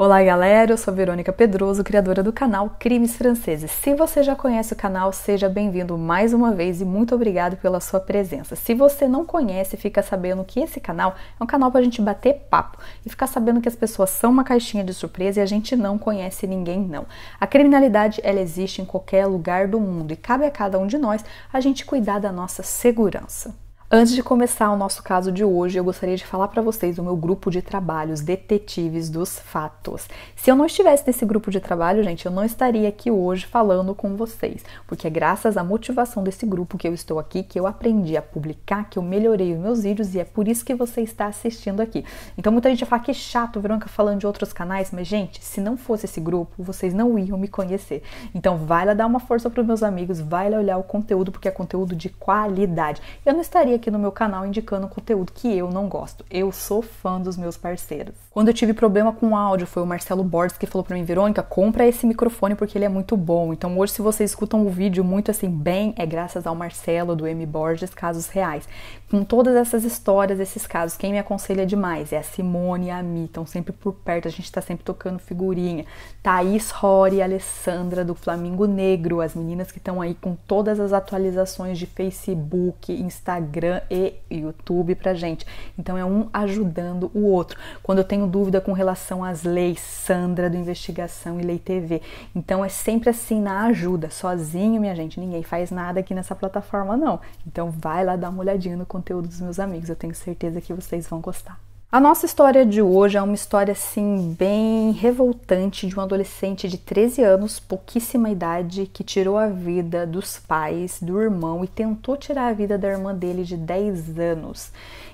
Olá galera, eu sou Verônica Pedroso, criadora do canal Crimes Franceses. Se você já conhece o canal, seja bem-vindo mais uma vez e muito obrigado pela sua presença. Se você não conhece, fica sabendo que esse canal é um canal para a gente bater papo e ficar sabendo que as pessoas são uma caixinha de surpresa e a gente não conhece ninguém não. A criminalidade ela existe em qualquer lugar do mundo e cabe a cada um de nós a gente cuidar da nossa segurança. Antes de começar o nosso caso de hoje, eu gostaria de falar para vocês do meu grupo de trabalho, os Detetives dos Fatos. Se eu não estivesse nesse grupo de trabalho, gente, eu não estaria aqui hoje falando com vocês, porque é graças à motivação desse grupo que eu estou aqui, que eu aprendi a publicar, que eu melhorei os meus vídeos e é por isso que você está assistindo aqui. Então muita gente fala que chato, Verônica falando de outros canais, mas gente, se não fosse esse grupo, vocês não iam me conhecer. Então vai lá dar uma força para os meus amigos, vai lá olhar o conteúdo, porque é conteúdo de qualidade. Eu não estaria aqui no meu canal indicando conteúdo que eu não gosto. Eu sou fã dos meus parceiros. Quando eu tive problema com áudio, foi o Marcelo Borges que falou para mim, Verônica, compra esse microfone porque ele é muito bom. Então hoje, se vocês escutam o vídeo muito assim bem, é graças ao Marcelo do M Borges Casos Reais. Com todas essas histórias, esses casos, quem me aconselha demais é a Simone e a Mi, estão sempre por perto, a gente tá sempre tocando figurinha. Thaís Rory Alessandra do Flamingo Negro, as meninas que estão aí com todas as atualizações de Facebook, Instagram e YouTube pra gente. Então é um ajudando o outro. Quando eu tenho dúvida com relação às leis, Sandra do Investigação e Lei TV. Então é sempre assim na ajuda, sozinho, minha gente, ninguém faz nada aqui nessa plataforma não. Então vai lá dar uma olhadinha no conteúdo dos meus amigos, eu tenho certeza que vocês vão gostar. A nossa história de hoje é uma história assim bem revoltante de um adolescente de 13 anos, pouquíssima idade, que tirou a vida dos pais, do irmão e tentou tirar a vida da irmã dele de 10 anos.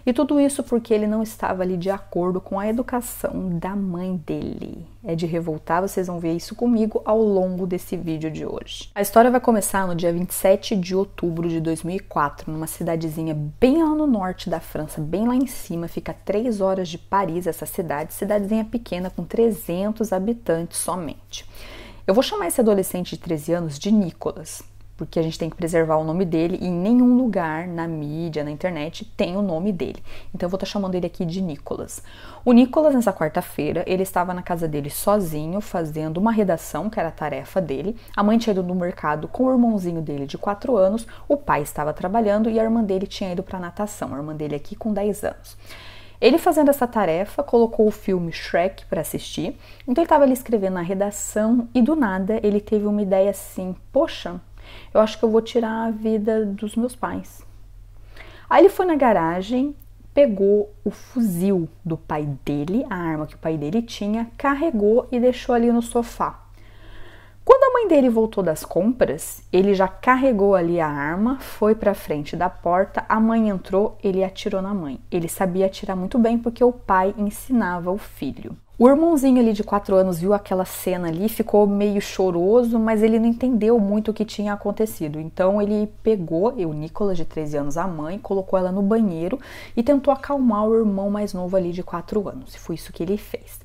E tudo isso porque ele não estava ali de acordo com a educação da mãe dele. É de revoltar, vocês vão ver isso comigo ao longo desse vídeo de hoje. A história vai começar no dia 27 de outubro de 2004, numa cidadezinha bem lá no norte da França, bem lá em cima, fica a 3 horas de Paris essa cidade, cidadezinha pequena com 300 habitantes somente. Eu vou chamar esse adolescente de 13 anos de Nicolas, porque a gente tem que preservar o nome dele e em nenhum lugar na mídia, na internet, tem o nome dele. Então eu vou estar tá chamando ele aqui de Nicolas. O Nicolas, nessa quarta-feira, ele estava na casa dele sozinho, fazendo uma redação, que era a tarefa dele. A mãe tinha ido no mercado com o irmãozinho dele de 4 anos, o pai estava trabalhando e a irmã dele tinha ido para natação, a irmã dele aqui com 10 anos. Ele fazendo essa tarefa, colocou o filme Shrek para assistir. Então ele estava ali escrevendo a redação e do nada ele teve uma ideia assim: poxa, eu acho que eu vou tirar a vida dos meus pais. Aí ele foi na garagem, pegou o fuzil do pai dele, a arma que o pai dele tinha, carregou e deixou ali no sofá. Quando a mãe dele voltou das compras, ele já carregou ali a arma, foi para frente da porta, a mãe entrou, ele atirou na mãe. Ele sabia atirar muito bem porque o pai ensinava o filho. O irmãozinho ali de 4 anos viu aquela cena ali, ficou meio choroso, mas ele não entendeu muito o que tinha acontecido. Então ele pegou, o Nicolas de 13 anos, a mãe, colocou ela no banheiro e tentou acalmar o irmão mais novo ali de 4 anos. E foi isso que ele fez.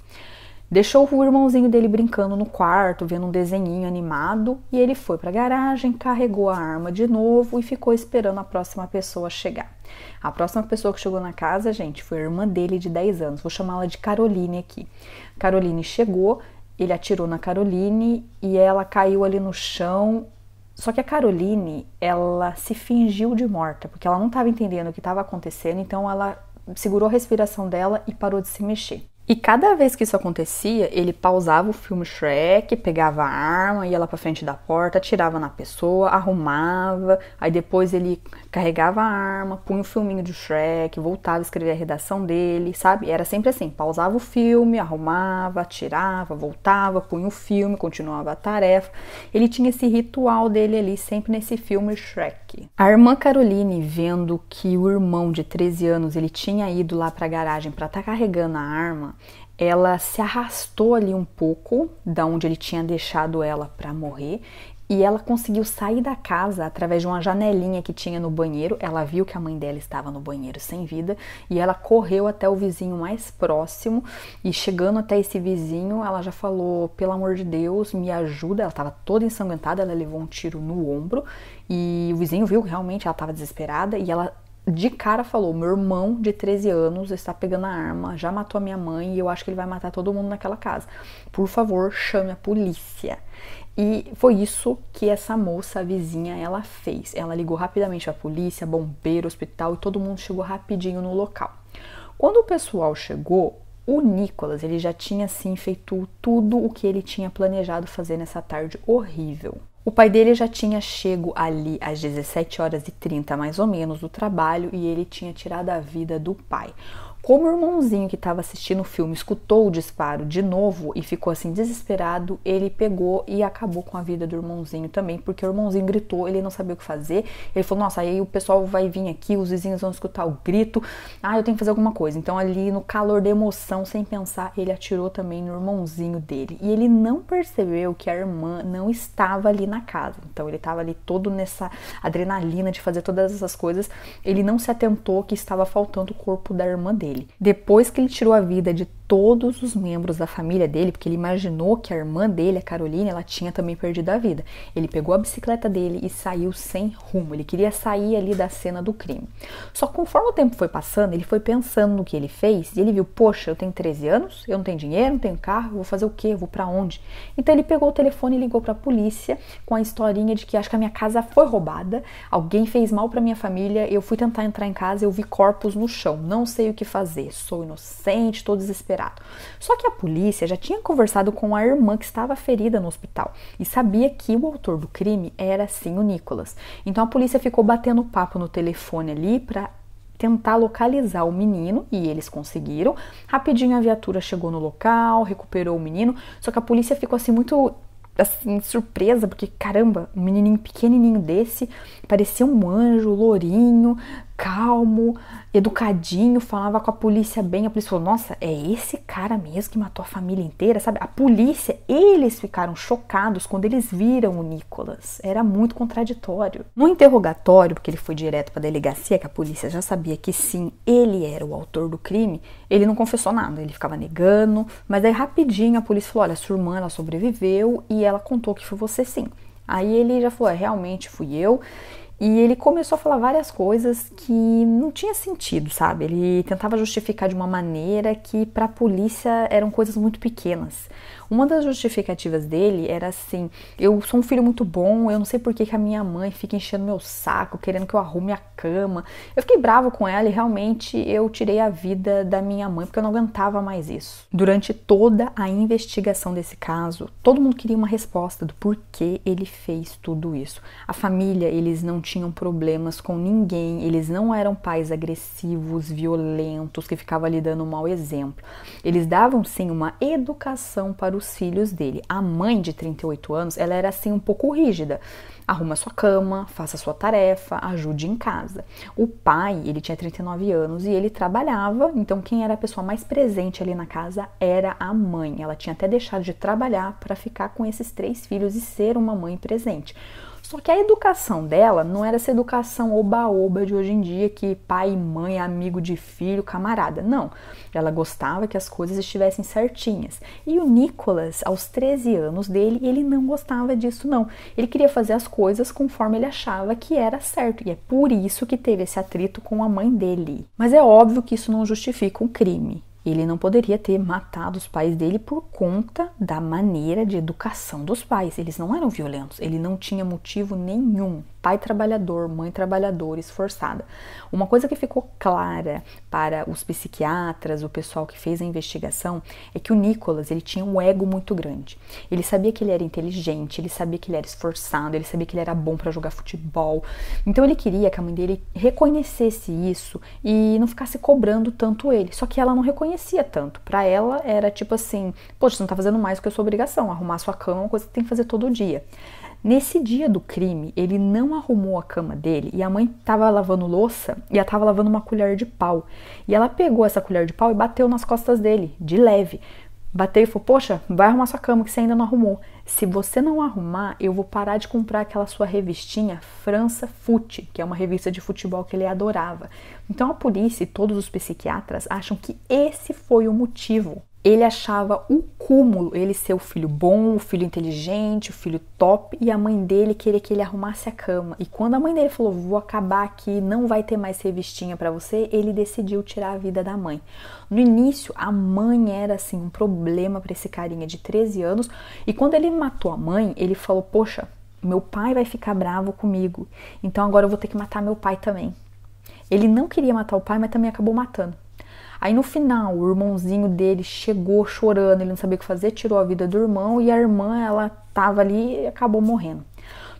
Deixou o irmãozinho dele brincando no quarto, vendo um desenhinho animado, e ele foi para a garagem, carregou a arma de novo e ficou esperando a próxima pessoa chegar. A próxima pessoa que chegou na casa, gente, foi a irmã dele de 10 anos. Vou chamá-la de Caroline aqui. Caroline chegou, ele atirou na Caroline e ela caiu ali no chão. Só que a Caroline, ela se fingiu de morta, porque ela não estava entendendo o que estava acontecendo, então ela segurou a respiração dela e parou de se mexer. E cada vez que isso acontecia, ele pausava o filme Shrek, pegava a arma, ia lá pra frente da porta, atirava na pessoa, arrumava, aí depois ele carregava a arma, punha o filminho de Shrek, voltava a escrever a redação dele, sabe? Era sempre assim, pausava o filme, arrumava, atirava, voltava, punha o filme, continuava a tarefa. Ele tinha esse ritual dele ali, sempre nesse filme Shrek. A irmã Caroline, vendo que o irmão de 13 anos, ele tinha ido lá pra garagem para estar tá carregando a arma, ela se arrastou ali um pouco da onde ele tinha deixado ela para morrer e ela conseguiu sair da casa através de uma janelinha que tinha no banheiro. Ela viu que a mãe dela estava no banheiro sem vida e ela correu até o vizinho mais próximo. E chegando até esse vizinho, ela já falou: pelo amor de Deus, me ajuda. Ela estava toda ensanguentada, ela levou um tiro no ombro e o vizinho viu que realmente ela estava desesperada e ela de cara falou: meu irmão de 13 anos está pegando a arma, já matou a minha mãe e eu acho que ele vai matar todo mundo naquela casa. Por favor, chame a polícia. E foi isso que essa moça, a vizinha, ela fez. Ela ligou rapidamente a polícia, bombeiro, hospital e todo mundo chegou rapidinho no local. Quando o pessoal chegou, o Nicolas, ele já tinha assim feito tudo o que ele tinha planejado fazer nessa tarde horrível. O pai dele já tinha chego ali às 17 horas e 30 mais ou menos do trabalho e ele tinha tirado a vida do pai. Como o irmãozinho que estava assistindo o filme escutou o disparo de novo e ficou assim desesperado, ele pegou e acabou com a vida do irmãozinho também, porque o irmãozinho gritou, ele não sabia o que fazer. Ele falou: Nossa, aí o pessoal vai vir aqui, os vizinhos vão escutar o grito. Ah, eu tenho que fazer alguma coisa. Então, ali no calor da emoção, sem pensar, ele atirou também no irmãozinho dele. E ele não percebeu que a irmã não estava ali na casa. Então, ele estava ali todo nessa adrenalina de fazer todas essas coisas. Ele não se atentou que estava faltando o corpo da irmã dele dele. Depois que ele tirou a vida de todos os membros da família dele, porque ele imaginou que a irmã dele, a Carolina, ela tinha também perdido a vida. Ele pegou a bicicleta dele e saiu sem rumo. Ele queria sair ali da cena do crime. Só que conforme o tempo foi passando, ele foi pensando no que ele fez e ele viu: poxa, eu tenho 13 anos, eu não tenho dinheiro, não tenho carro, vou fazer o quê? Vou para onde? Então ele pegou o telefone e ligou para a polícia com a historinha de que acho que a minha casa foi roubada, alguém fez mal para minha família, eu fui tentar entrar em casa, eu vi corpos no chão, não sei o que fazer, sou inocente, estou desesperado. Só que a polícia já tinha conversado com a irmã que estava ferida no hospital e sabia que o autor do crime era sim o Nicolas. Então a polícia ficou batendo papo no telefone ali para tentar localizar o menino e eles conseguiram. Rapidinho a viatura chegou no local, recuperou o menino, só que a polícia ficou assim muito assim surpresa, porque caramba, um menininho pequenininho desse, parecia um anjo, lourinho, calmo, educadinho, falava com a polícia bem. A polícia falou: Nossa, é esse cara mesmo que matou a família inteira, sabe? A polícia, eles ficaram chocados quando eles viram o Nicolas. Era muito contraditório. No interrogatório, porque ele foi direto para a delegacia, que a polícia já sabia que sim, ele era o autor do crime, ele não confessou nada, ele ficava negando. Mas aí rapidinho a polícia falou: Olha, sua irmã ela sobreviveu e ela contou que foi você sim. Aí ele já falou: é, realmente fui eu. E ele começou a falar várias coisas que não tinha sentido, sabe? Ele tentava justificar de uma maneira que para a polícia eram coisas muito pequenas. Uma das justificativas dele era assim: eu sou um filho muito bom, eu não sei por que, que a minha mãe fica enchendo meu saco, querendo que eu arrume a cama. Eu fiquei bravo com ela e realmente eu tirei a vida da minha mãe porque eu não aguentava mais isso. Durante toda a investigação desse caso, todo mundo queria uma resposta do porquê ele fez tudo isso. A família, eles não tinham problemas com ninguém, eles não eram pais agressivos, violentos, que ficavam ali dando um mau exemplo. Eles davam sim uma educação para os filhos dele. A mãe de 38 anos, ela era assim um pouco rígida. Arruma sua cama, faça sua tarefa, ajude em casa. O pai, ele tinha 39 anos e ele trabalhava, então quem era a pessoa mais presente ali na casa era a mãe. Ela tinha até deixado de trabalhar para ficar com esses três filhos e ser uma mãe presente. Só que a educação dela não era essa educação oba-oba de hoje em dia, que pai mãe amigo de filho, camarada. Não. Ela gostava que as coisas estivessem certinhas. E o Nicolas, aos 13 anos dele, ele não gostava disso, não. Ele queria fazer as coisas conforme ele achava que era certo. E é por isso que teve esse atrito com a mãe dele. Mas é óbvio que isso não justifica um crime. Ele não poderia ter matado os pais dele por conta da maneira de educação dos pais. Eles não eram violentos, ele não tinha motivo nenhum pai trabalhador, mãe trabalhadora, esforçada. Uma coisa que ficou clara para os psiquiatras, o pessoal que fez a investigação, é que o Nicolas, ele tinha um ego muito grande. Ele sabia que ele era inteligente, ele sabia que ele era esforçado, ele sabia que ele era bom para jogar futebol. Então ele queria que a mãe dele reconhecesse isso e não ficasse cobrando tanto ele. Só que ela não reconhecia tanto. Para ela era tipo assim: "Poxa, você não tá fazendo mais do que a sua obrigação, arrumar sua cama é uma coisa que tem que fazer todo dia". Nesse dia do crime, ele não arrumou a cama dele e a mãe estava lavando louça e ela estava lavando uma colher de pau. E ela pegou essa colher de pau e bateu nas costas dele, de leve. Bateu e falou: Poxa, vai arrumar sua cama que você ainda não arrumou. Se você não arrumar, eu vou parar de comprar aquela sua revistinha França Fute, que é uma revista de futebol que ele adorava. Então a polícia e todos os psiquiatras acham que esse foi o motivo ele achava o cúmulo ele ser o filho bom, o filho inteligente, o filho top, e a mãe dele queria que ele arrumasse a cama. E quando a mãe dele falou: "Vou acabar aqui, não vai ter mais revistinha para você", ele decidiu tirar a vida da mãe. No início, a mãe era assim um problema para esse carinha de 13 anos, e quando ele matou a mãe, ele falou: "Poxa, meu pai vai ficar bravo comigo. Então agora eu vou ter que matar meu pai também". Ele não queria matar o pai, mas também acabou matando. Aí no final, o irmãozinho dele chegou chorando, ele não sabia o que fazer, tirou a vida do irmão e a irmã, ela tava ali e acabou morrendo.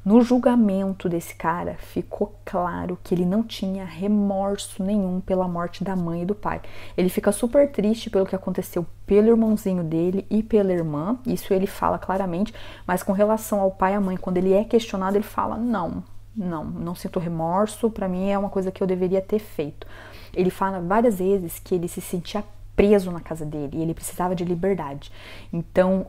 No julgamento desse cara, ficou claro que ele não tinha remorso nenhum pela morte da mãe e do pai. Ele fica super triste pelo que aconteceu pelo irmãozinho dele e pela irmã, isso ele fala claramente, mas com relação ao pai e à mãe, quando ele é questionado, ele fala: "Não, não, não sinto remorso, para mim é uma coisa que eu deveria ter feito". Ele fala várias vezes que ele se sentia preso na casa dele e ele precisava de liberdade. Então,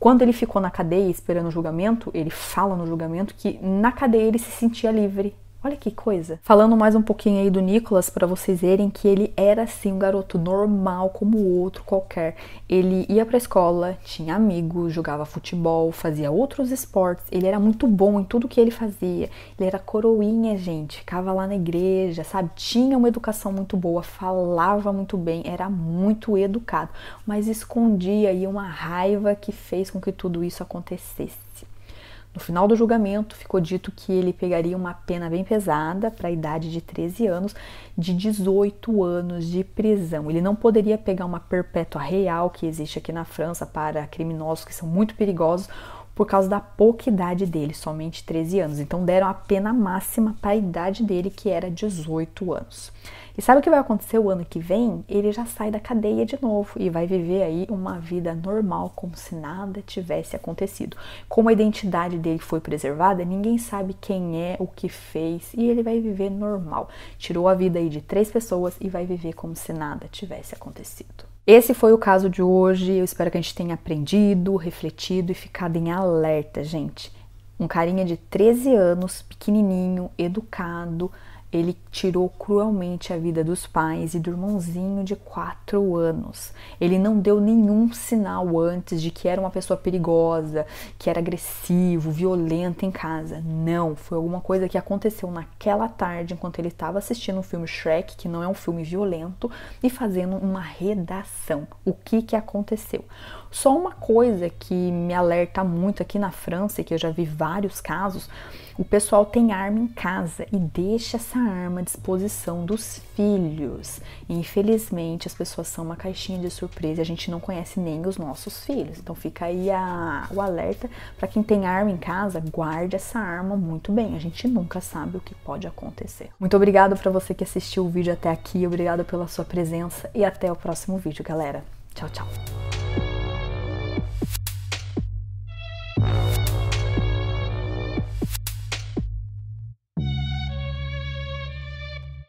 quando ele ficou na cadeia esperando o julgamento, ele fala no julgamento que na cadeia ele se sentia livre, Olha que coisa. Falando mais um pouquinho aí do Nicolas para vocês verem que ele era assim um garoto normal como outro qualquer. Ele ia para escola, tinha amigos, jogava futebol, fazia outros esportes. Ele era muito bom em tudo que ele fazia. Ele era coroinha, gente. Ficava lá na igreja, sabe? Tinha uma educação muito boa, falava muito bem, era muito educado, mas escondia aí uma raiva que fez com que tudo isso acontecesse. No final do julgamento, ficou dito que ele pegaria uma pena bem pesada para a idade de 13 anos, de 18 anos de prisão. Ele não poderia pegar uma perpétua real que existe aqui na França para criminosos que são muito perigosos por causa da pouca idade dele, somente 13 anos. Então deram a pena máxima para a idade dele, que era 18 anos. E sabe o que vai acontecer o ano que vem? Ele já sai da cadeia de novo e vai viver aí uma vida normal, como se nada tivesse acontecido. Como a identidade dele foi preservada, ninguém sabe quem é, o que fez e ele vai viver normal. Tirou a vida aí de três pessoas e vai viver como se nada tivesse acontecido. Esse foi o caso de hoje. Eu espero que a gente tenha aprendido, refletido e ficado em alerta, gente. Um carinha de 13 anos, pequenininho, educado, ele tirou cruelmente a vida dos pais e do irmãozinho de quatro anos. Ele não deu nenhum sinal antes de que era uma pessoa perigosa, que era agressivo, violento em casa. Não, foi alguma coisa que aconteceu naquela tarde enquanto ele estava assistindo o filme Shrek, que não é um filme violento, e fazendo uma redação. O que que aconteceu? Só uma coisa que me alerta muito aqui na França, e que eu já vi vários casos, o pessoal tem arma em casa e deixa essa arma à disposição dos filhos. Infelizmente, as pessoas são uma caixinha de surpresa e a gente não conhece nem os nossos filhos. Então fica aí a, o alerta para quem tem arma em casa, guarde essa arma muito bem. A gente nunca sabe o que pode acontecer. Muito obrigado para você que assistiu o vídeo até aqui, obrigado pela sua presença e até o próximo vídeo, galera. Tchau, tchau.